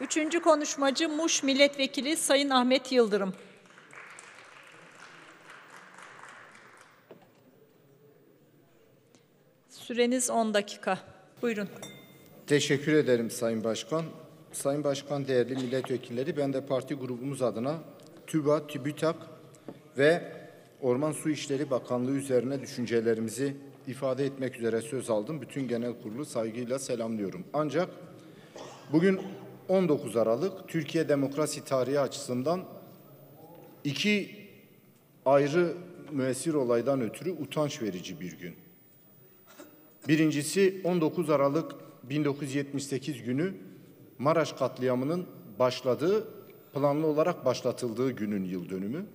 Üçüncü konuşmacı Muş Milletvekili Sayın Ahmet Yıldırım. Süreniz 10 dakika. Buyurun. Teşekkür ederim Sayın Başkan. Sayın Başkan, değerli milletvekilleri, ben de parti grubumuz adına TÜBA, TÜBİTAK ve Orman Su İşleri Bakanlığı üzerine düşüncelerimizi ifade etmek üzere söz aldım. Bütün genel kurulu saygıyla selamlıyorum. Ancak bugün 19 Aralık Türkiye demokrasi tarihi açısından iki ayrı müessir olaydan ötürü utanç verici bir gün. Birincisi 19 Aralık 1978 günü Maraş katliamının başladığı, planlı olarak başlatıldığı günün yıl dönümü.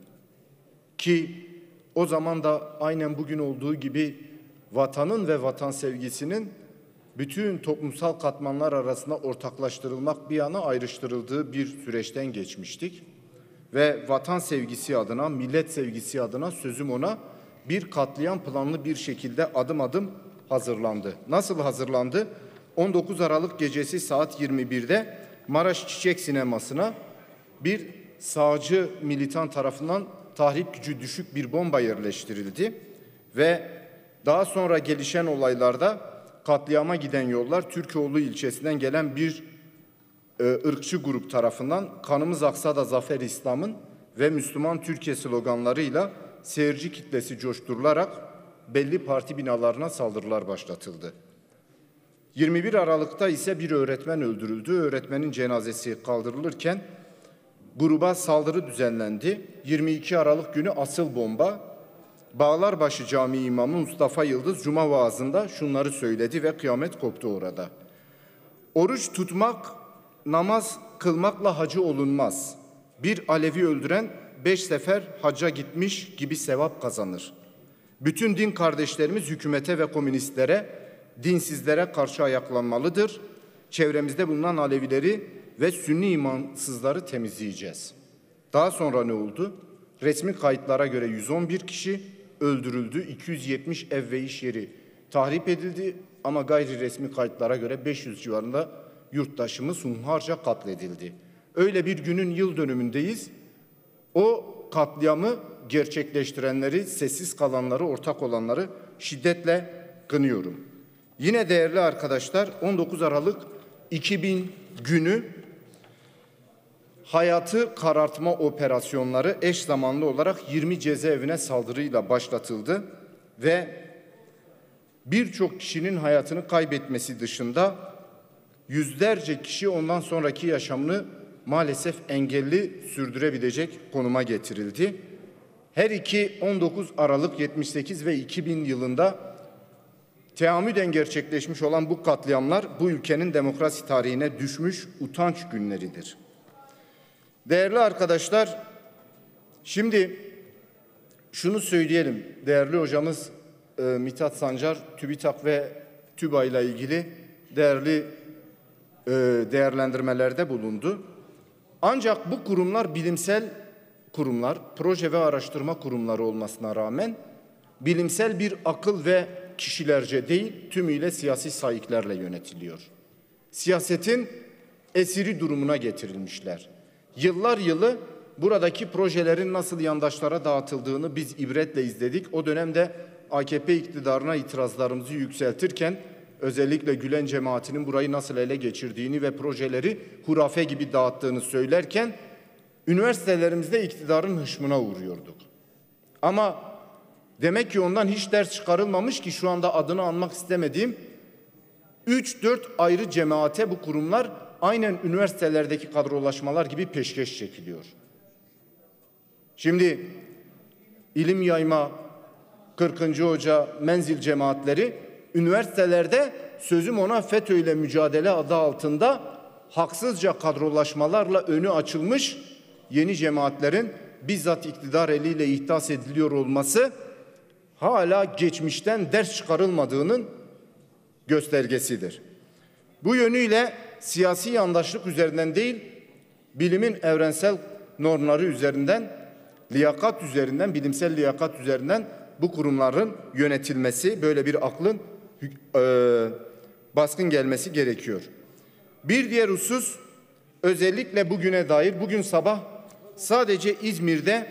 Ki o zaman da aynen bugün olduğu gibi vatanın ve vatan sevgisinin bütün toplumsal katmanlar arasında ortaklaştırılmak bir yana ayrıştırıldığı bir süreçten geçmiştik. Ve vatan sevgisi adına, millet sevgisi adına sözüm ona bir katliam planlı bir şekilde adım adım hazırlandı. Nasıl hazırlandı? 19 Aralık gecesi saat 21'de Maraş Çiçek Sineması'na bir sağcı militan tarafından tahrip gücü düşük bir bomba yerleştirildi ve daha sonra gelişen olaylarda katliama giden yollar Türkoğlu ilçesinden gelen bir e, ırkçı grup tarafından kanımız aksa da zafer İslam'ın ve Müslüman Türkiye sloganlarıyla seyirci kitlesi coşturularak belli parti binalarına saldırılar başlatıldı. 21 Aralık'ta ise bir öğretmen öldürüldü. Öğretmenin cenazesi kaldırılırken gruba saldırı düzenlendi. 22 Aralık günü asıl bomba Bağlarbaşı Camii İmamı Mustafa Yıldız Cuma vaazında şunları söyledi ve kıyamet koptu orada. Oruç tutmak, namaz kılmakla hacı olunmaz. Bir Alevi öldüren beş sefer hacca gitmiş gibi sevap kazanır. Bütün din kardeşlerimiz hükümete ve komünistlere, dinsizlere karşı ayaklanmalıdır. Çevremizde bulunan Alevileri ve Sünni imansızları temizleyeceğiz. Daha sonra ne oldu? Resmi kayıtlara göre 111 kişi öldürüldü, 270 ev ve iş yeri tahrip edildi ama gayri resmi kayıtlara göre 500 civarında yurttaşımız hunharca katledildi. Öyle bir günün yıl dönümündeyiz. O katliamı gerçekleştirenleri, sessiz kalanları, ortak olanları şiddetle kınıyorum. Yine değerli arkadaşlar 19 Aralık 2000 günü hayatı karartma operasyonları eş zamanlı olarak 20 cezaevine saldırıyla başlatıldı ve birçok kişinin hayatını kaybetmesi dışında yüzlerce kişi ondan sonraki yaşamını maalesef engelli sürdürebilecek konuma getirildi. Her iki 19 Aralık 78 ve 2000 yılında teamüden gerçekleşmiş olan bu katliamlar bu ülkenin demokrasi tarihine düşmüş utanç günleridir. Değerli arkadaşlar, şimdi şunu söyleyelim. Değerli hocamız e, Mithat Sancar, TÜBİTAK ve TÜBA ile ilgili değerli e, değerlendirmelerde bulundu. Ancak bu kurumlar bilimsel kurumlar, proje ve araştırma kurumları olmasına rağmen bilimsel bir akıl ve kişilerce değil tümüyle siyasi sahiplerle yönetiliyor. Siyasetin esiri durumuna getirilmişler. Yıllar yılı buradaki projelerin nasıl yandaşlara dağıtıldığını biz ibretle izledik. O dönemde AKP iktidarına itirazlarımızı yükseltirken özellikle Gülen cemaatinin burayı nasıl ele geçirdiğini ve projeleri hurafe gibi dağıttığını söylerken üniversitelerimizde iktidarın hışmına uğruyorduk. Ama demek ki ondan hiç ders çıkarılmamış ki şu anda adını anmak istemediğim 3-4 ayrı cemaate bu kurumlar aynen üniversitelerdeki kadrolaşmalar gibi peşkeş çekiliyor. Şimdi ilim yayma 40. Hoca menzil cemaatleri üniversitelerde sözüm ona FETÖ ile mücadele adı altında haksızca kadrolaşmalarla önü açılmış yeni cemaatlerin bizzat iktidar eliyle ihdas ediliyor olması hala geçmişten ders çıkarılmadığının göstergesidir. Bu yönüyle siyasi yandaşlık üzerinden değil, bilimin evrensel normları üzerinden, liyakat üzerinden, bilimsel liyakat üzerinden bu kurumların yönetilmesi, böyle bir aklın e, baskın gelmesi gerekiyor. Bir diğer husus özellikle bugüne dair bugün sabah sadece İzmir'de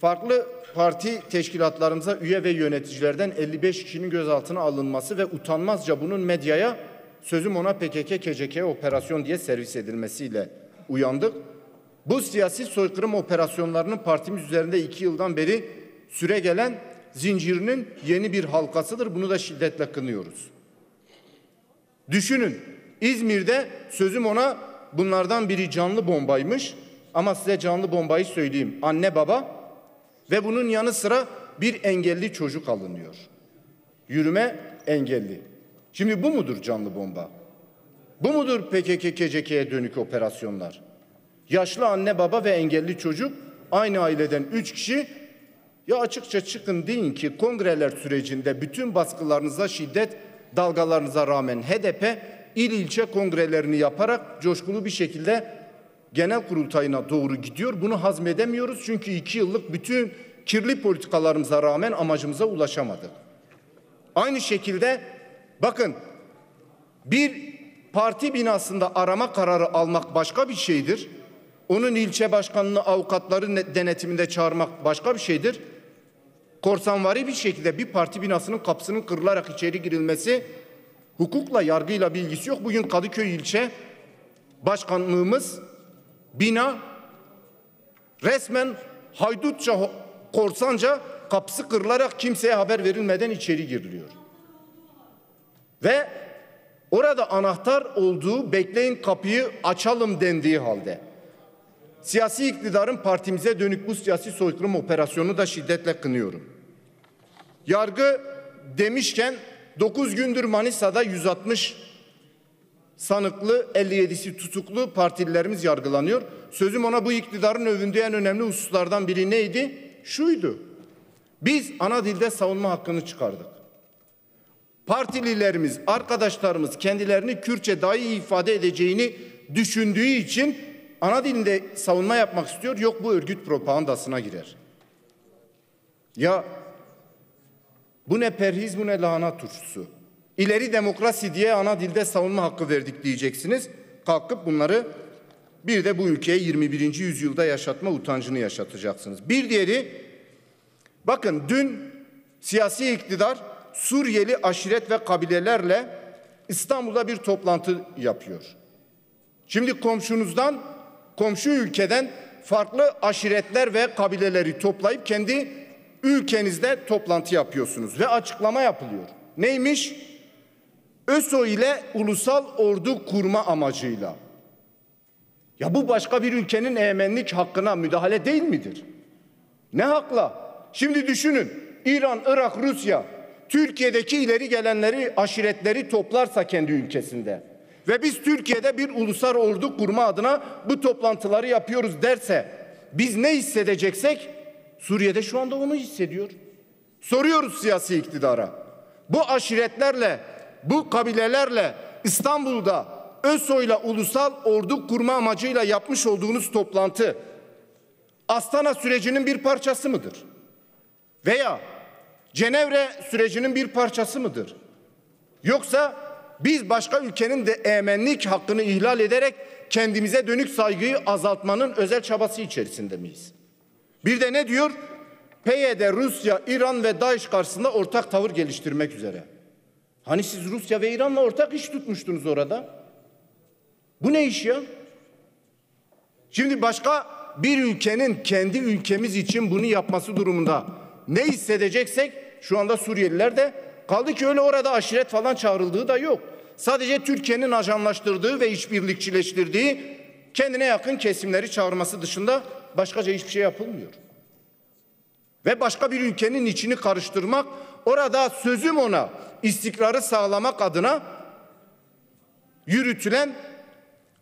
farklı parti teşkilatlarımıza üye ve yöneticilerden 55 kişinin gözaltına alınması ve utanmazca bunun medyaya sözüm ona PKK KCK operasyon diye servis edilmesiyle uyandık. Bu siyasi soykırım operasyonlarının partimiz üzerinde iki yıldan beri süre gelen zincirinin yeni bir halkasıdır. Bunu da şiddetle kınıyoruz. Düşünün İzmir'de sözüm ona bunlardan biri canlı bombaymış. Ama size canlı bombayı söyleyeyim. Anne baba ve bunun yanı sıra bir engelli çocuk alınıyor. Yürüme engelli. Şimdi bu mudur canlı bomba? Bu mudur PKK KCK'ye dönük operasyonlar? Yaşlı anne baba ve engelli çocuk aynı aileden üç kişi ya açıkça çıkın deyin ki kongreler sürecinde bütün baskılarınıza şiddet dalgalarınıza rağmen HDP il ilçe kongrelerini yaparak coşkulu bir şekilde genel kurultayına doğru gidiyor. Bunu hazmedemiyoruz çünkü iki yıllık bütün kirli politikalarımıza rağmen amacımıza ulaşamadık. Aynı şekilde bakın bir parti binasında arama kararı almak başka bir şeydir. Onun ilçe başkanını avukatları denetiminde çağırmak başka bir şeydir. Korsanvari bir şekilde bir parti binasının kapısının kırılarak içeri girilmesi hukukla yargıyla bir ilgisi yok. Bugün Kadıköy ilçe başkanlığımız bina resmen haydutça korsanca kapısı kırılarak kimseye haber verilmeden içeri giriliyor. Ve orada anahtar olduğu bekleyin kapıyı açalım dendiği halde siyasi iktidarın partimize dönük bu siyasi soykırım operasyonu da şiddetle kınıyorum. Yargı demişken 9 gündür Manisa'da 160 sanıklı 57'si tutuklu partililerimiz yargılanıyor. Sözüm ona bu iktidarın övündüğü en önemli hususlardan biri neydi? Şuydu. Biz ana dilde savunma hakkını çıkardık. Partililerimiz, arkadaşlarımız kendilerini Kürtçe daha iyi ifade edeceğini düşündüğü için ana dilinde savunma yapmak istiyor. Yok bu örgüt propagandasına girer. Ya bu ne perhiz bu ne lahana turşusu. İleri demokrasi diye ana dilde savunma hakkı verdik diyeceksiniz. Kalkıp bunları bir de bu ülkeye 21. yüzyılda yaşatma utancını yaşatacaksınız. Bir diğeri bakın dün siyasi iktidar Suriyeli aşiret ve kabilelerle İstanbul'da bir toplantı yapıyor. Şimdi komşunuzdan, komşu ülkeden farklı aşiretler ve kabileleri toplayıp kendi ülkenizde toplantı yapıyorsunuz ve açıklama yapılıyor. Neymiş? ÖSO ile ulusal ordu kurma amacıyla. Ya bu başka bir ülkenin egemenlik hakkına müdahale değil midir? Ne hakla? Şimdi düşünün İran, Irak, Rusya Türkiye'deki ileri gelenleri, aşiretleri toplarsa kendi ülkesinde ve biz Türkiye'de bir ulusal ordu kurma adına bu toplantıları yapıyoruz derse biz ne hissedeceksek Suriye'de şu anda onu hissediyor. Soruyoruz siyasi iktidara. Bu aşiretlerle bu kabilelerle İstanbul'da ÖSO'yla ulusal ordu kurma amacıyla yapmış olduğunuz toplantı Astana sürecinin bir parçası mıdır? Veya Cenevre sürecinin bir parçası mıdır? Yoksa biz başka ülkenin de emenlik hakkını ihlal ederek kendimize dönük saygıyı azaltmanın özel çabası içerisinde miyiz? Bir de ne diyor? PYD, Rusya, İran ve DAEŞ karşısında ortak tavır geliştirmek üzere. Hani siz Rusya ve İran'la ortak iş tutmuştunuz orada? Bu ne iş ya? Şimdi başka bir ülkenin kendi ülkemiz için bunu yapması durumunda ne hissedeceksek şu anda Suriyeliler de kaldı ki öyle orada aşiret falan çağrıldığı da yok. Sadece Türkiye'nin ajanlaştırdığı ve işbirlikçileştirdiği kendine yakın kesimleri çağırması dışında başkaca hiçbir şey yapılmıyor. Ve başka bir ülkenin içini karıştırmak orada sözüm ona istikrarı sağlamak adına yürütülen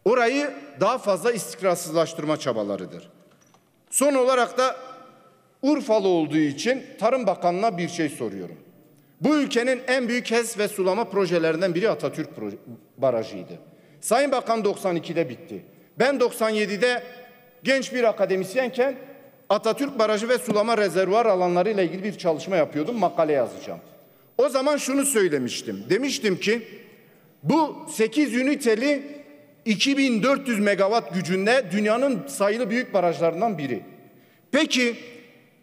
orayı daha fazla istikrarsızlaştırma çabalarıdır. Son olarak da Urfalı olduğu için Tarım Bakanı'na bir şey soruyorum. Bu ülkenin en büyük HES ve sulama projelerinden biri Atatürk Barajı'ydı. Sayın Bakan 92'de bitti. Ben 97'de genç bir akademisyenken Atatürk Barajı ve sulama rezervuar alanları ile ilgili bir çalışma yapıyordum. Makale yazacağım. O zaman şunu söylemiştim. Demiştim ki bu 8 üniteli 2400 megawatt gücünde dünyanın sayılı büyük barajlarından biri. Peki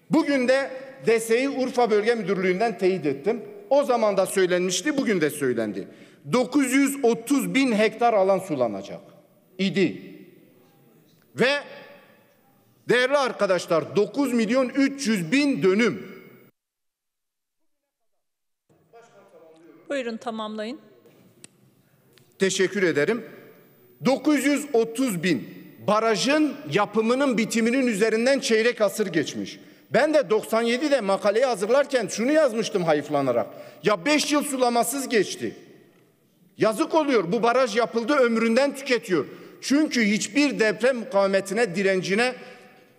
bugün de DSİ Urfa Bölge Müdürlüğü'nden teyit ettim. O zaman da söylenmişti, bugün de söylendi. 930 bin hektar alan sulanacak idi. Ve değerli arkadaşlar 9 milyon 300 bin dönüm Buyurun tamamlayın. Teşekkür ederim. 930 bin barajın yapımının bitiminin üzerinden çeyrek asır geçmiş. Ben de 97'de makaleyi hazırlarken şunu yazmıştım hayıflanarak. Ya 5 yıl sulamasız geçti. Yazık oluyor bu baraj yapıldı ömründen tüketiyor. Çünkü hiçbir deprem mukavemetine direncine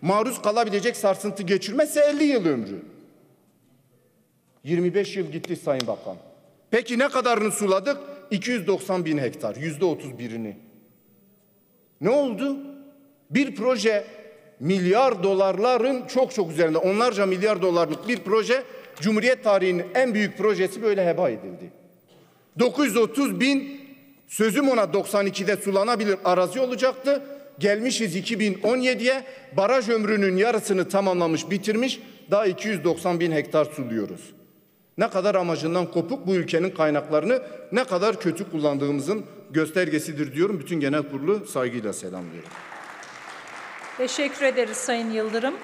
maruz kalabilecek sarsıntı geçirmezse 50 yıl ömrü. 25 yıl gitti Sayın Bakan. Peki ne kadarını suladık? 290 bin hektar, yüzde 31'ini. Ne oldu? Bir proje milyar dolarların çok çok üzerinde, onlarca milyar dolarlık bir proje, Cumhuriyet tarihinin en büyük projesi böyle heba edildi. 930 bin sözüm ona 92'de sulanabilir arazi olacaktı. Gelmişiz 2017'ye baraj ömrünün yarısını tamamlamış bitirmiş daha 290 bin hektar suluyoruz. Ne kadar amacından kopuk bu ülkenin kaynaklarını ne kadar kötü kullandığımızın göstergesidir diyorum. Bütün genel kurulu saygıyla selamlıyorum. Teşekkür ederiz Sayın Yıldırım.